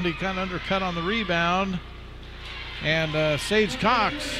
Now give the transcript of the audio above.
He kind of undercut on the rebound. And uh, Sage Cox